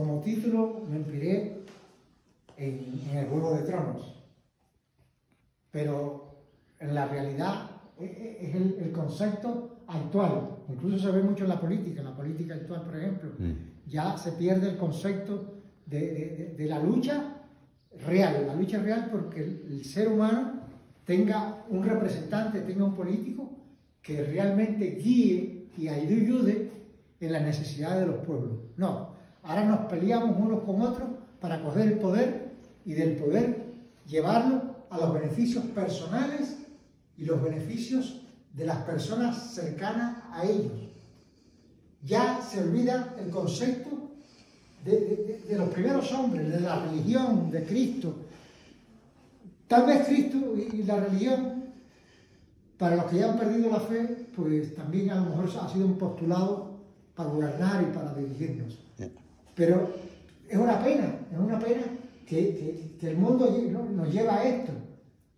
Como título me inspiré en, en el Juego de Tronos, pero en la realidad e, e, es el, el, concepto actual. Incluso se ve mucho en la política, en la política actual, por ejemplo. Mm. Ya se pierde el concepto de, de, de, la lucha real, la lucha real porque el, el, ser humano tenga un representante, tenga un político que realmente guíe y ayude en las necesidades de los pueblos. No, ahora nos peleamos unos con otros para coger el poder y del poder llevarlo a los beneficios personales y los beneficios de las personas cercanas a ellos. Ya se olvida el concepto de, de, los primeros hombres, de la religión, de Cristo. Tal vez Cristo y la religión, para los que ya han perdido la fe, pues también a lo mejor ha sido un postulado para gobernar y para dirigirnos. Pero es una pena, es una pena que, que, que el mundo nos lleva a esto,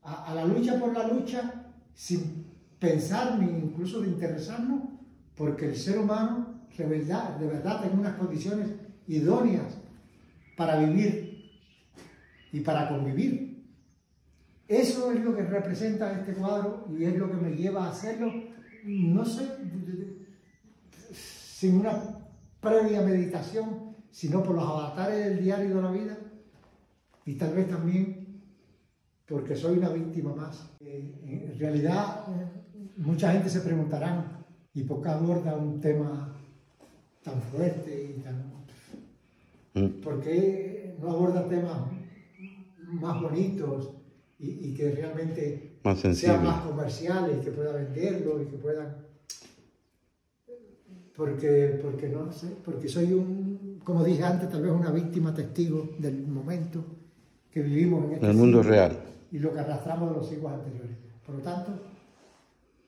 a, a, la lucha por la lucha, sin pensar ni incluso de interesarnos, porque el ser humano de verdad, de verdad tiene unas condiciones idóneas para vivir y para convivir. Eso es lo que representa este cuadro y es lo que me lleva a hacerlo, no sé, sin una previa meditación, sino por los avatares del diario de la vida y tal vez también porque soy una víctima más. Eh, en realidad, mucha gente se preguntarán, ¿y por qué aborda un tema tan fuerte y tan... Mm. ¿Por qué no aborda temas más bonitos y, y que realmente más sean más comerciales y que pueda venderlo y que puedan... Porque, porque no sé, porque soy un, como dije antes, tal vez una víctima testigo del momento que vivimos en este el mundo real y lo que arrastramos de los siglos anteriores. Por lo tanto,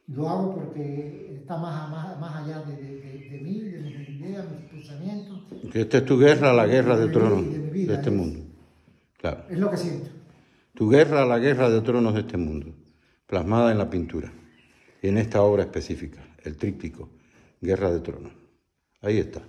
lo hago porque está más, más, más allá de, de, de, mí, de mis ideas, mis pensamientos. Que esta es tu guerra, la guerra de, tronos de, de, este es, mundo. Claro. Es lo que siento. Tu guerra, la guerra de tronos de este mundo, plasmada en la pintura, en esta obra específica, el tríptico, Guerra de Tronos. Ahí está.